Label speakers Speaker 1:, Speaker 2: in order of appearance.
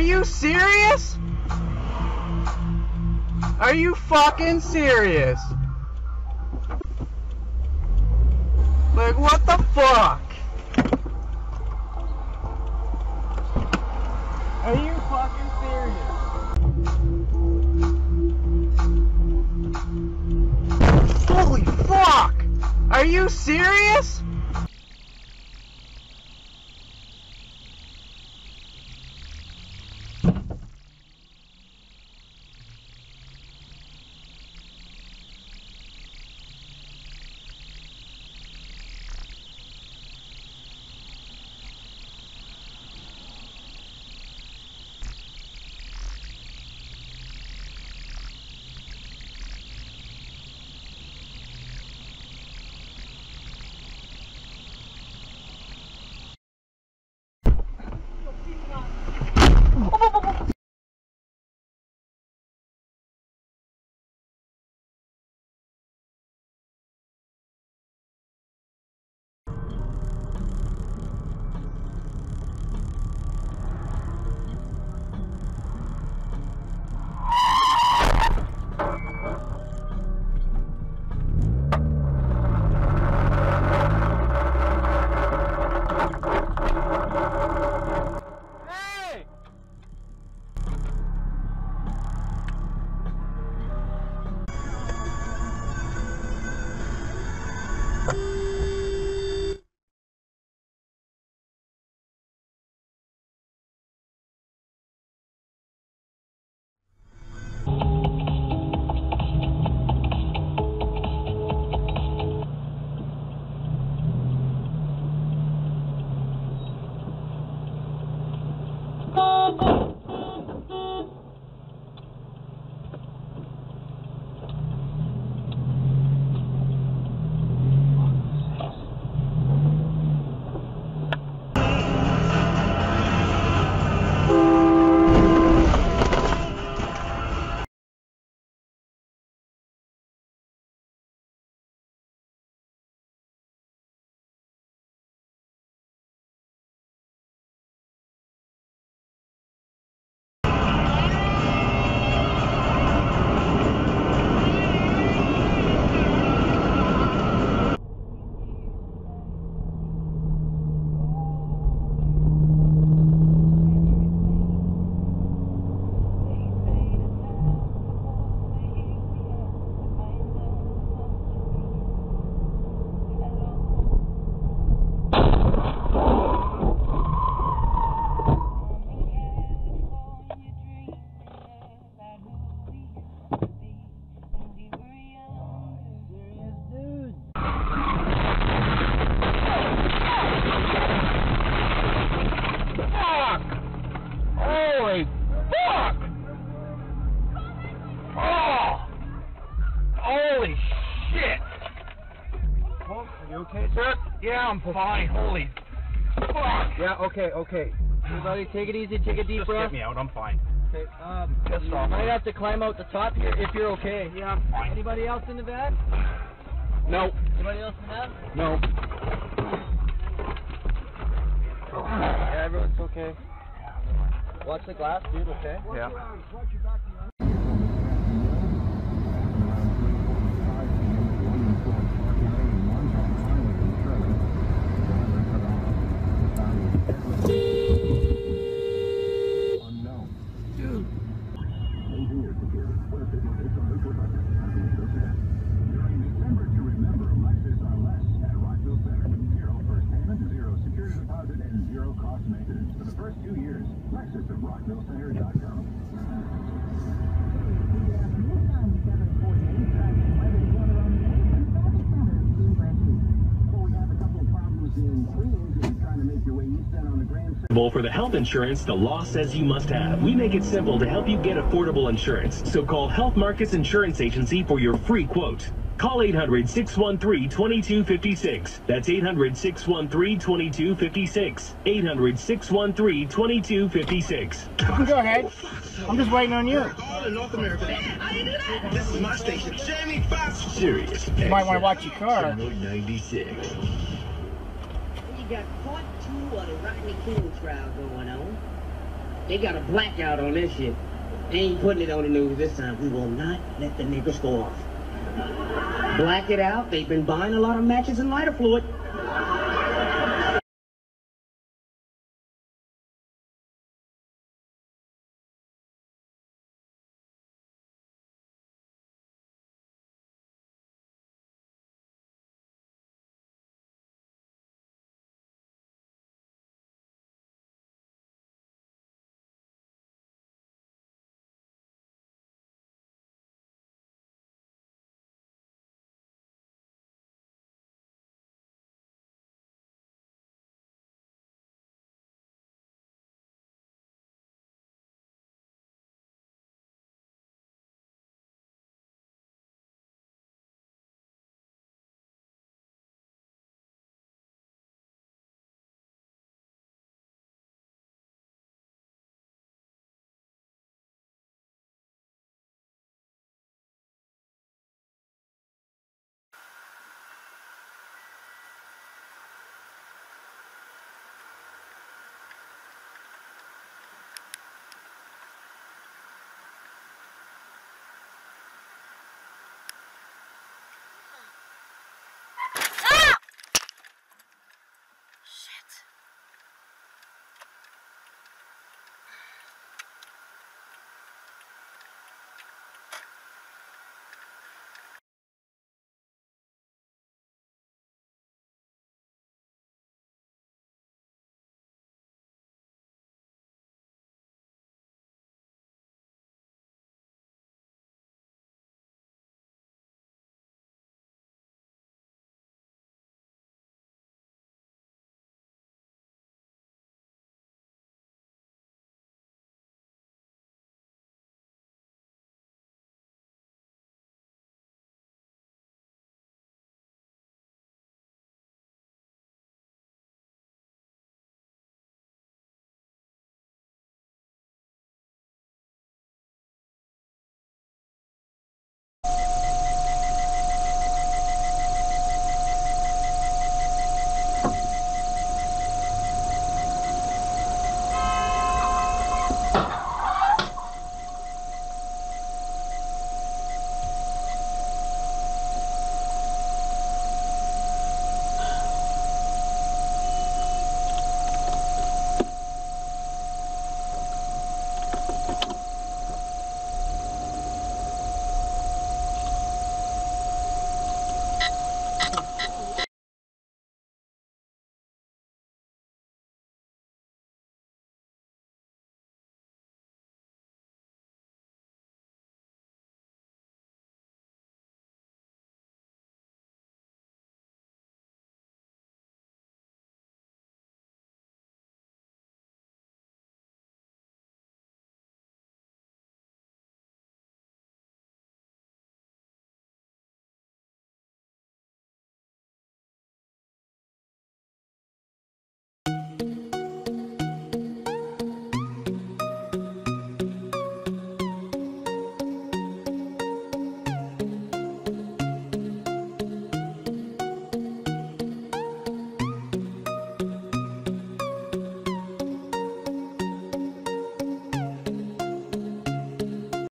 Speaker 1: Are you serious? Are you fucking serious? Like, what the fuck? Are you fucking serious? Holy fuck! Are you serious? Holy shit!
Speaker 2: Are you okay, sir?
Speaker 1: Yeah, I'm fine. Holy fuck!
Speaker 2: Yeah, okay, okay. Everybody take it easy, take a deep
Speaker 1: Just
Speaker 2: breath.
Speaker 1: get me out. I'm fine.
Speaker 2: Okay, um,
Speaker 1: Pissed
Speaker 2: you
Speaker 1: off.
Speaker 2: might have to climb out the top here if you're okay.
Speaker 1: Yeah, I'm fine.
Speaker 2: Anybody else in the van?
Speaker 1: No.
Speaker 2: Anybody else in the van?
Speaker 1: No.
Speaker 2: Yeah, everyone's okay. Watch the glass, dude, okay?
Speaker 1: Yeah.
Speaker 3: For the health insurance the law says you must have, we make it simple to help you get affordable insurance. So call HealthMarkets Insurance Agency for your free quote. Call 800 613 2256. That's 800 613 2256. 800 613 2256.
Speaker 4: Go ahead. I'm just waiting on you.
Speaker 3: All in North America. This is my station, Jamie Foxx. Serious.
Speaker 4: You might want to watch your car.
Speaker 3: 96.
Speaker 5: You got part two of the Rodney King trial going on. They got a blackout on this shit. They ain't putting it on the news this time. We will not let the niggers go off. Black it out. They've been buying a lot of matches and lighter fluid.